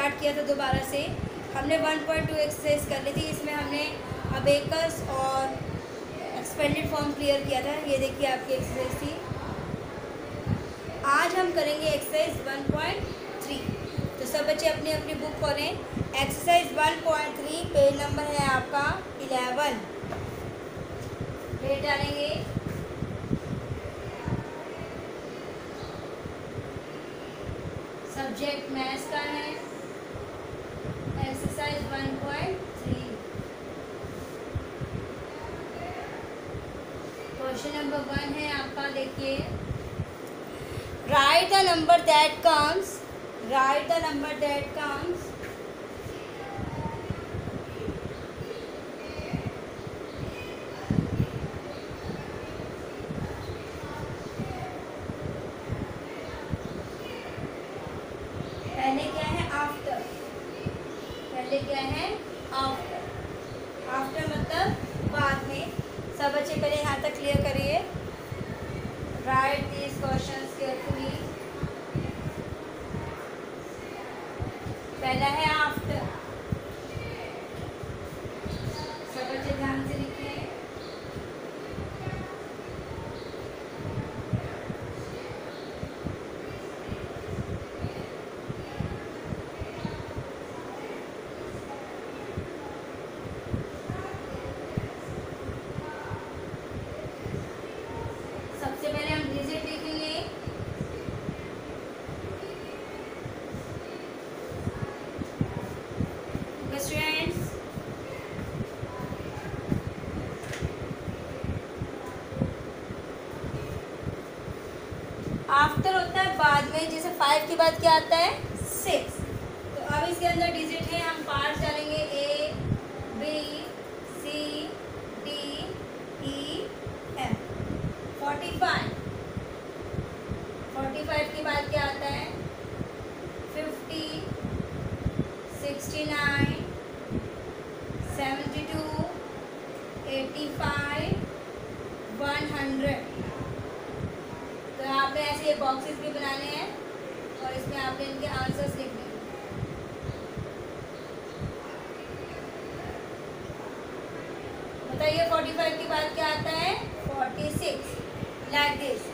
Start किया था दोबारा से। हमने वन पॉइंट टू एक्सरसाइज कर ली थी, इसमें हमने अबेकस और एक्सपेंडेड फॉर्म क्लियर किया था। ये देखिए आपकी एक्सरसाइज थी। आज हम करेंगे एक्सरसाइज वन पॉइंट थ्री। तो सब बच्चे अपनी अपनी बुक खोलें। Exercise one point three page number है आपका इलेवन। डेट डालेंगे। सब्जेक्ट मैथ्स का है exercise one point three question number one है आपका देखिए write the number that comes write the number that comes पहले क्या है? आफ्टर पहले क्या है? आफ्टर आफ्टर मतलब बाद में। सब बच्चे पहले यहाँ तक क्लियर करिए। राइट दीज क्वेश्चन केयरफुली पहला है आफ्टर सब बच्चे ध्यान से लिखिए सबसे पहले हम डिजिट लिखेंगे स्टूडेंट्स आफ्टर होता जैसे फाइव के बाद क्या आता है? सिक्स तो अब इसके अंदर डिजिट है हम पार्ट डालेंगे A B C D E F forty five forty five के बाद क्या आता है fifty sixty nine seventy two eighty five one hundred तो आपने ऐसे ये बॉक्सेस भी बनाने हैं और इसमें आपने इनके आंसर्स लिखने हैं बताइए फोर्टी फाइव के बाद क्या आता है? Forty six like this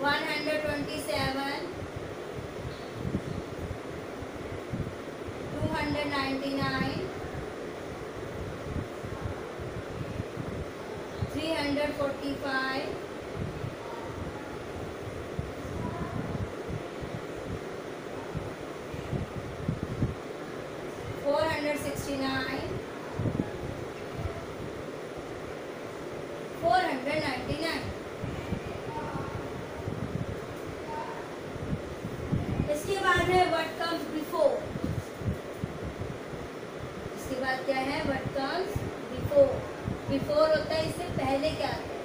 one hundred twenty seven two hundred ninety nine three hundred forty five four hundred sixty nine, four hundred ninety nine. इसके बाद है what comes before. इसके बाद क्या है what comes before. Before होता है इससे पहले क्या आता है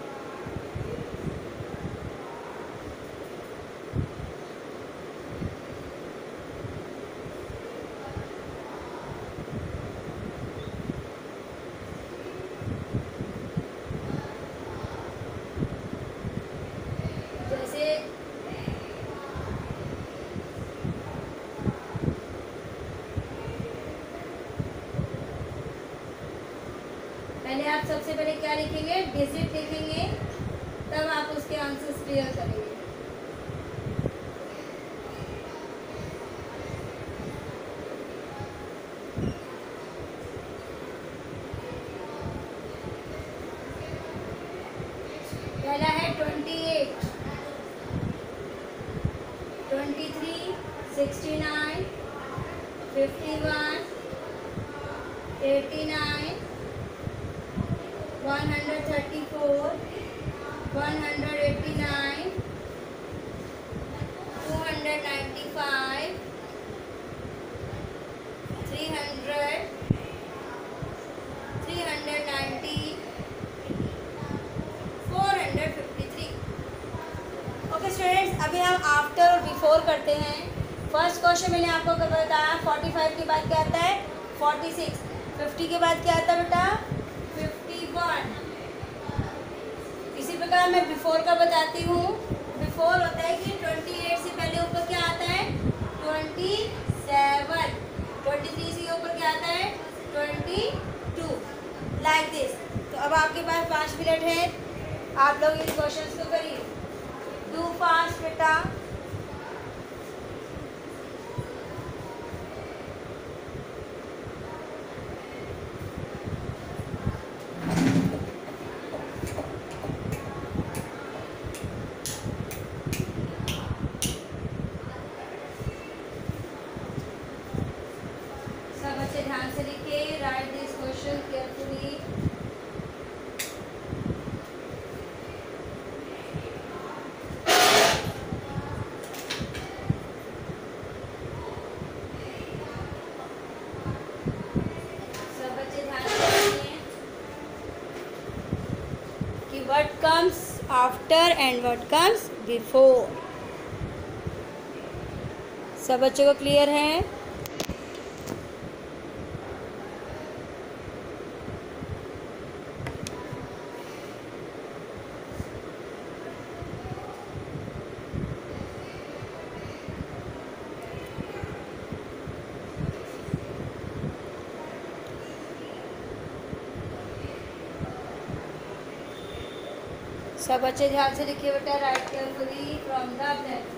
जैसे पहले आप सबसे पहले क्या लिखेंगे डिजिट लिखेंगे तब आप उसके आंसर्स क्लियर करेंगे पहला है twenty eight twenty three sixty nine fifty one eighty nine one hundred thirty four one hundred eighty nine two hundred ninety five three hundred three hundred ninety four hundred fifty three okay students अभी हम after और before करते हैं। First question मैंने आपको बताया? Forty five के बाद क्या आता है? फोर्टी सिक्स फिफ्टी के बाद क्या आता है बेटा? फिफ्टी वन इसी प्रकार मैं बिफोर का बताती हूँ। बिफोर होता है कि ट्वेंटी एट से पहले ऊपर क्या आता है? ट्वेंटी सेवन ट्वेंटी थ्री से ऊपर क्या आता है? ट्वेंटी टू लाइक दिस तो अब आपके पास पाँच मिनट है। आप लोग इन क्वेश्चन को करिए। डू फास्ट बेटा। After and what comes before सब बच्चों को क्लियर है? सब अच्छे ध्यान से लिखिए बेटा write carefully from the black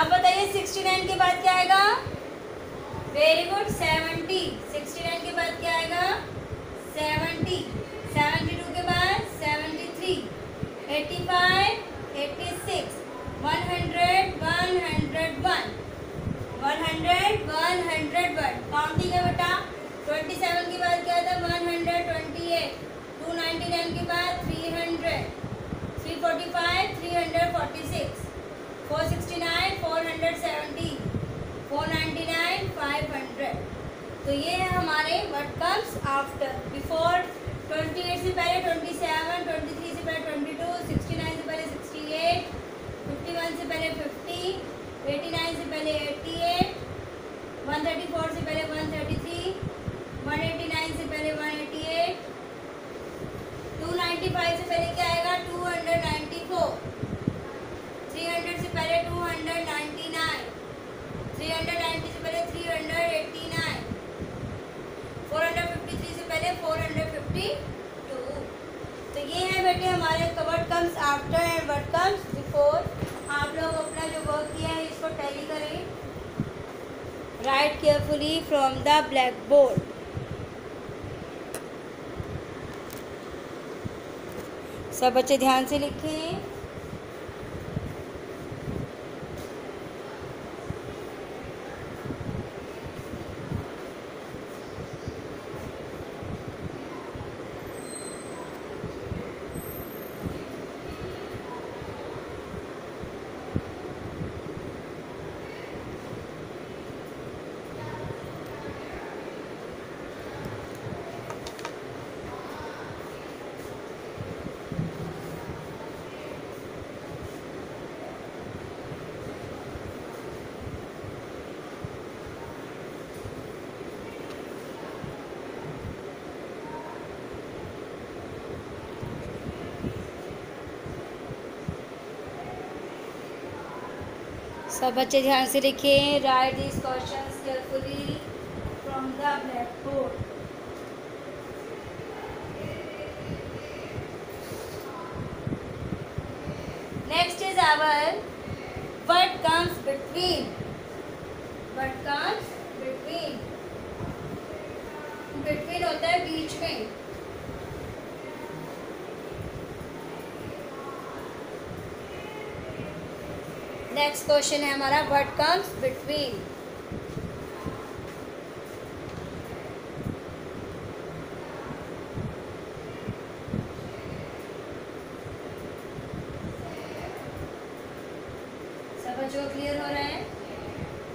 अब बताइए सिक्सटी नाइन के बाद क्या आएगा? Very good seventy sixty nine के बाद क्या आएगा? सेवेंटी सेवेंटी टू के बाद seventy three eighty five eighty six one hundred one hundred one one hundred one hundred one counting है बेटा. ट्वेंटी सेवन के बाद क्या था? One hundred twenty eight two ninety nine के बाद three hundred three forty five three hundred forty six four sixty nine, four hundred seventy, four ninety nine, five hundred. तो ये है हमारे what comes after before twenty eight से पहले twenty seven twenty three से पहले ट्वेंटी टू सिक्सटी नाइन से पहले सिक्सटी एट फिफ्टी वन से पहले फिफ्टी एटी नाइन से पहले eighty eight one thirty four से पहले one thirty three one eighty nine से पहले one eighty eight two ninety five से पहले क्या आएगा? Two hundred ninety four hundred से पहले two hundred ninety nine three hundred ninety से पहले three hundred eighty nine four hundred fifty three से पहले फोर हंड्रेड फिफ्टी टू तो ये है बेटे हमारे comes after and comes before आप लोग अपना जो वर्क किया है, इसको टैली करें. Write carefully from the blackboard सब बच्चे ध्यान से लिखें. सब बच्चे ध्यान से लिखें write this question carefully from the blackboard next is our what comes between what comes between between होता है बीच में. नेक्स्ट क्वेश्चन है हमारा व्हाट कम्स बिटवीन सब बच्चों क्लियर हो रहे हैं?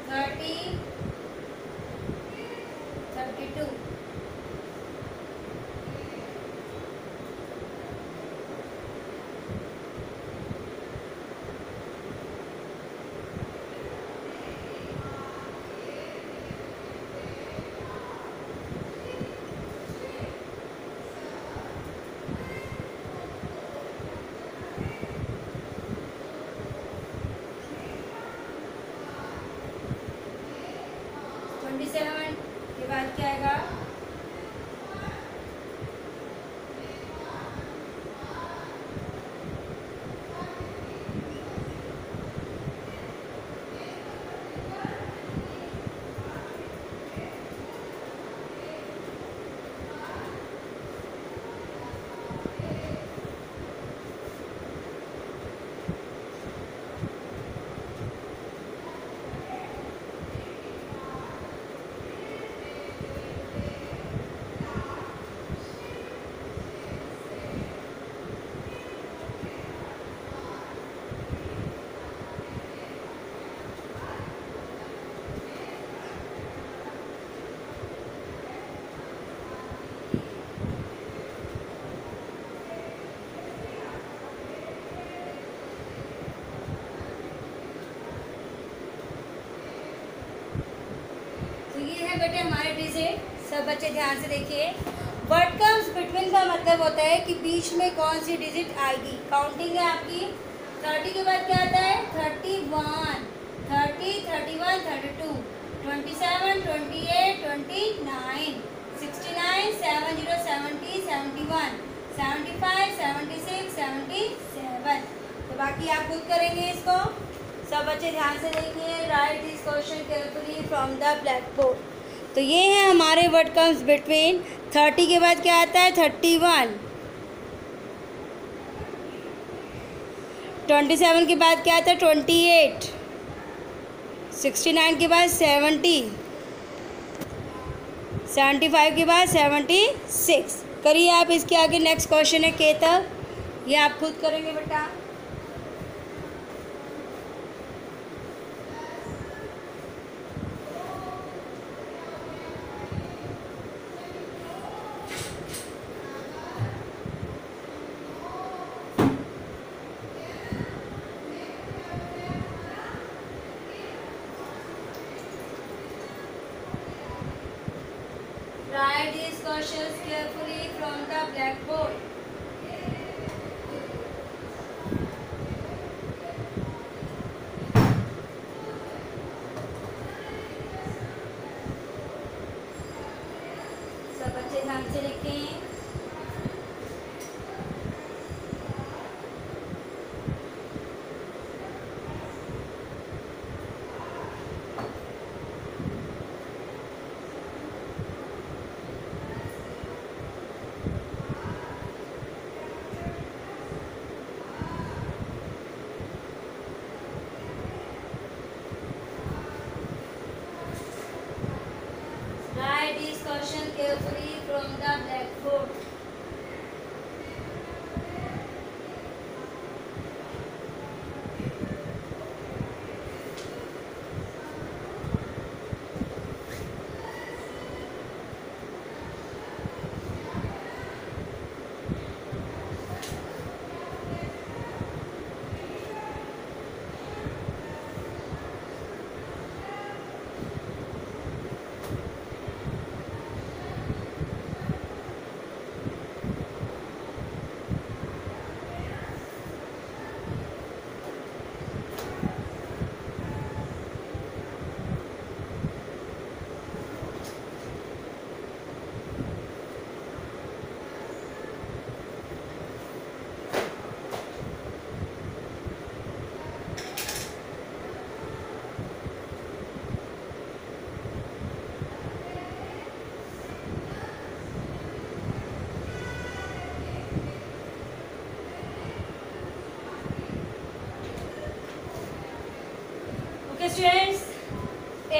थर्टी टू ट्वेंटी सेवन के बाद क्या आएगा बेटे, हमारे डिजिट सब बच्चे ध्यान से देखिए। वर्ड कम्स बिटवीन का मतलब होता है कि बीच में कौन सी डिजिट आएगी। काउंटिंग है आपकी। थर्टी के बाद क्या आता है? Thirty one thirty thirty one thirty two twenty seven twenty eight twenty nine sixty nine seven zero seventy seventy one seventy five seventy six seventy seven तो बाकी आप खुद करेंगे इसको। सब बच्चे ध्यान से देखिए। Write this question carefully from the blackboard तो ये है हमारे वर्ड कम्स बिटवीन थर्टी के बाद क्या आता है? थर्टी वन ट्वेंटी सेवन के बाद क्या आता है? ट्वेंटी एट सिक्सटी नाइन के बाद सेवेंटी सेवेंटी फाइव के बाद सेवेंटी सिक्स करिए आप इसके आगे नेक्स्ट क्वेश्चन है के तक ये आप खुद करेंगे बेटा। commercials carefully from the blackboard.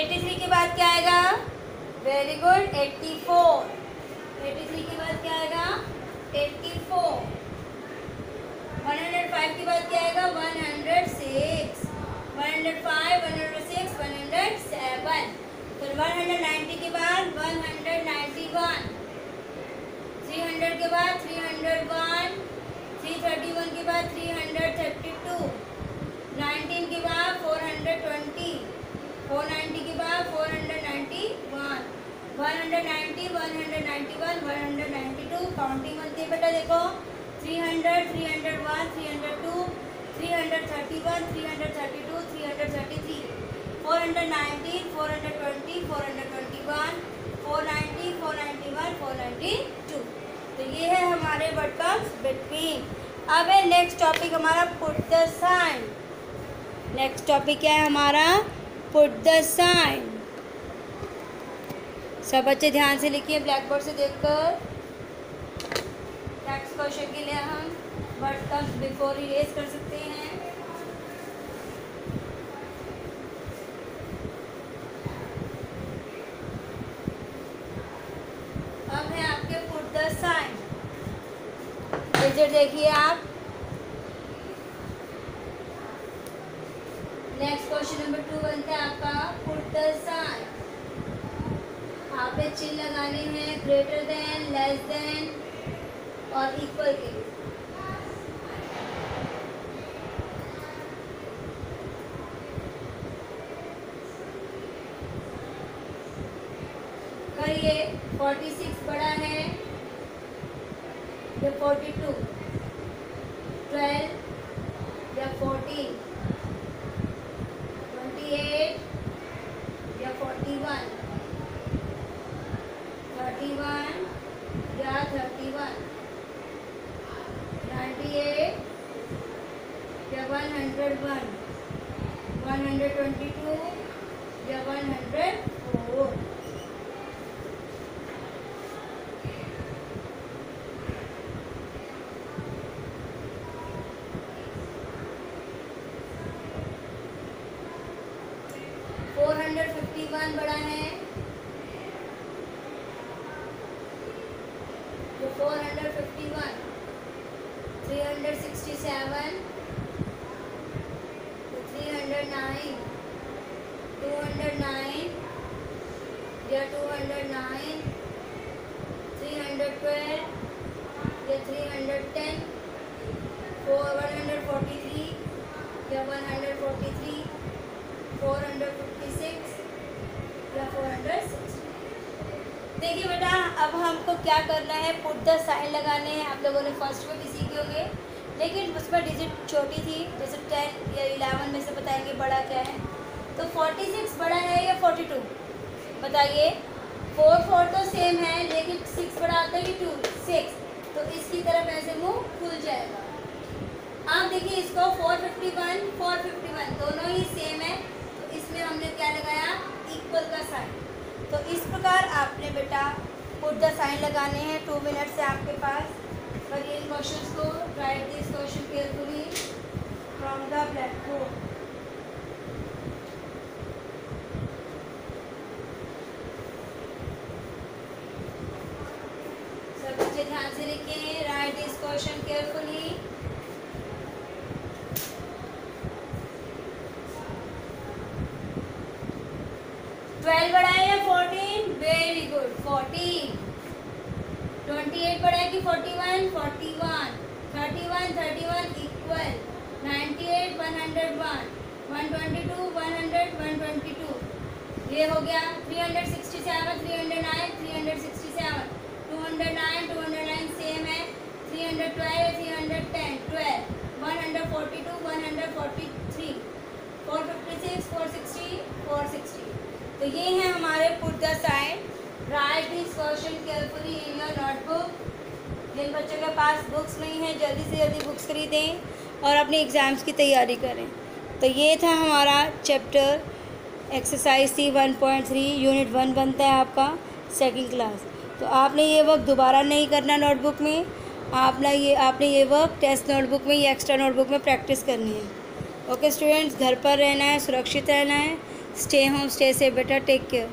83 के बाद क्या आएगा? वेरी गुड 84 83 के बाद क्या आएगा? 84 105 के बाद क्या आएगा? 106 105 106 107 फिर 190 के बाद 191 300 के बाद 301 331 के बाद 332 19 के बाद 420 490 के बाद 491 190 191 192 काउंटिंग बनती है बेटा देखो। 300 301 302 331 332 333 419 420 421 490 491 492 तो ये है हमारे वर्ड कम्स बिटवीन अब है नेक्स्ट टॉपिक हमारा put the sign next topic क्या है हमारा? पुट द साइन सब बच्चे ध्यान से लिखिए ब्लैक बोर्ड से देखकर। नेक्स्ट क्वेश्चन के लिए हम वर्ड कम्स बिफोर इरेज कर सकते हैं। अब है आपके पुट द साइन देखिए आप नेक्स्ट क्वेश्चन नंबर टू बनता है आपका पुट द साइन यहाँ पे चिन्ह लगाने हैं ग्रेटर देन लेस देन और इक्वल के करिए 46 बड़ा है, या 42 12 या 14 या 41 31 या 31 98 या 101 वन हंड्रेड ट्वेंटी टू या one hundred four four hundred fifty one बड़ा है जो four hundred fifty one three hundred sixty seven three hundred nine two hundred nine या two hundred nine three hundred twelve या three hundred ten four one hundred forty three या one hundred forty three four hundred fifty six या four hundred sixty देखिए बेटा, अब हमको क्या करना है? पुट द साइन लगाने हैं। आप लोगों ने फ़र्स्ट में भी सीखे होंगे। लेकिन उसमें डिजिट छोटी थी। जैसे टेन या इलेवन में से बताएँगे बड़ा क्या है। तो फोर्टी सिक्स बड़ा है या फोर्टी टू बताइए। फोर फोर तो सेम है, लेकिन सिक्स बड़ा आता है कि टू सिक्स तो इसकी तरफ़ ऐसे मुँह खुल जाएगा। आप देखिए इसको four fifty one four fifty one दोनों ही सेम है। तो इसमें हमने क्या लगाया? इक्वल का साइन तो इस प्रकार आपने बेटा पुट द साइन लगाने हैं टू मिनट से आपके पास। करिए इन क्वेश्चन को write this question carefully from the black board ध्यान से लिखें write this question carefully twelve बड़ा है या fourteen very good fourteen twenty eight है कि forty one? Forty one. Thirty one thirty one equal ninety eight, one hundred one. One twenty two, one hundred, one twenty two. ये हो गया three hundred sixty seven, three hundred nine, three hundred sixty seven. Two hundred nine, two hundred nine same है। Three hundred twelve, three hundred ten, twelve. One hundred forty two, one hundred forty three. Four fifty six, four sixty four sixty. तो ये हैं हमारे put the sign. Write this question carefully in your notebook जिन बच्चों के पास books नहीं है, जल्दी से जल्दी बुक्स खरीदें और अपने एग्ज़ाम्स की तैयारी करें। तो ये था हमारा chapter exercise C one point three unit one बनता है आपका सेकंड क्लास तो आपने ये वर्क दोबारा नहीं करना नोटबुक में, आपने ये आपने ये वर्क टेस्ट नोटबुक में, या एक्स्ट्रा नोटबुक में प्रैक्टिस करनी है। ओके स्टूडेंट्स घर पर रहना है, सुरक्षित रहना है स्टे होम स्टे से बेटर टेक care.